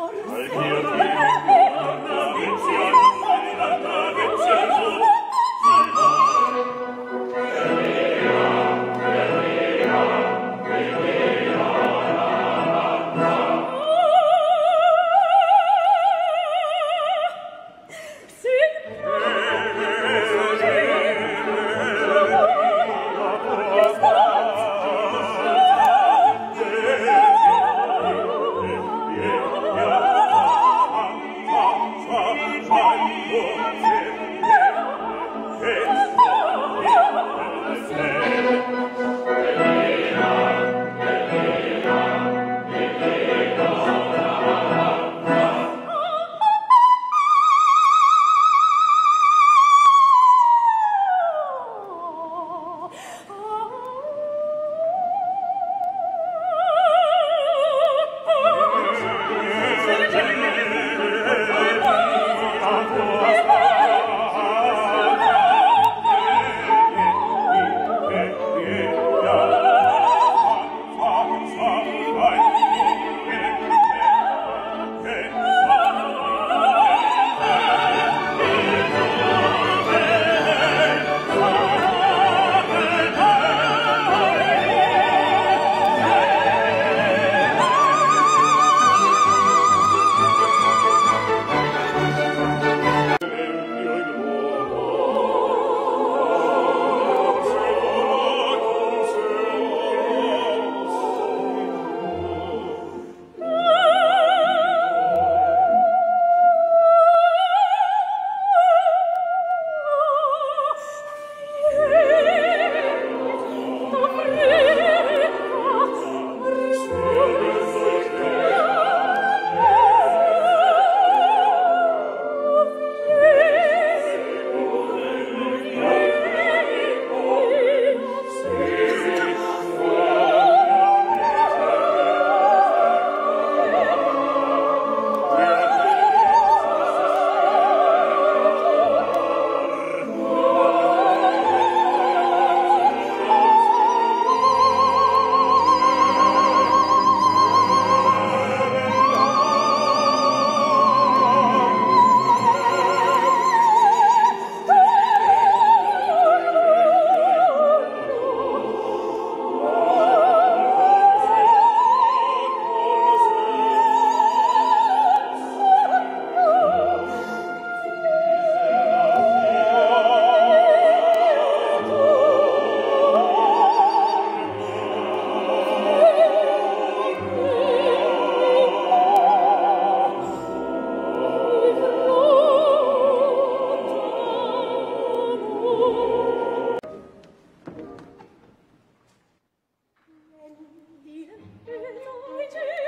What is i'm going to do Luigi!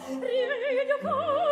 Rimedio con